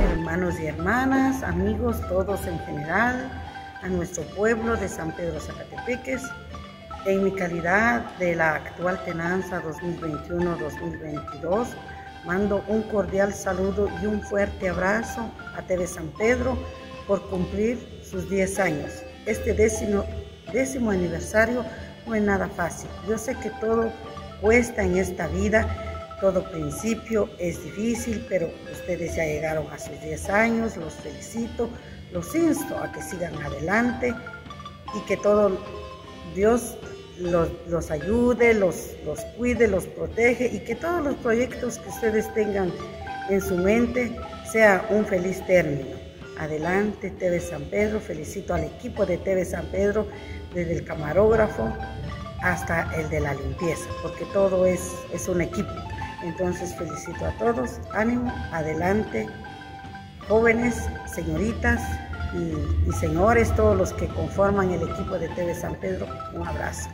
Hermanos y hermanas, amigos, todos en general, a nuestro pueblo de San Pedro Zacatepeques, en mi calidad de la actual tenanza 2021-2022, mando un cordial saludo y un fuerte abrazo a TV San Pedro por cumplir sus 10 años. Este décimo, décimo aniversario no es nada fácil. Yo sé que todo cuesta en esta vida, todo principio es difícil, pero ustedes ya llegaron a sus 10 años, los felicito, los insto a que sigan adelante y que todo Dios los, ayude, los, los cuide, los protege y que todos los proyectos que ustedes tengan en su mente sea un feliz término. Adelante, TV San Pedro. Felicito al equipo de TV San Pedro, desde el camarógrafo hasta el de la limpieza, porque todo es, es un equipo. Entonces felicito a todos. Ánimo, adelante, jóvenes, señoritas y, y señores, todos los que conforman el equipo de TV San Pedro. Un abrazo.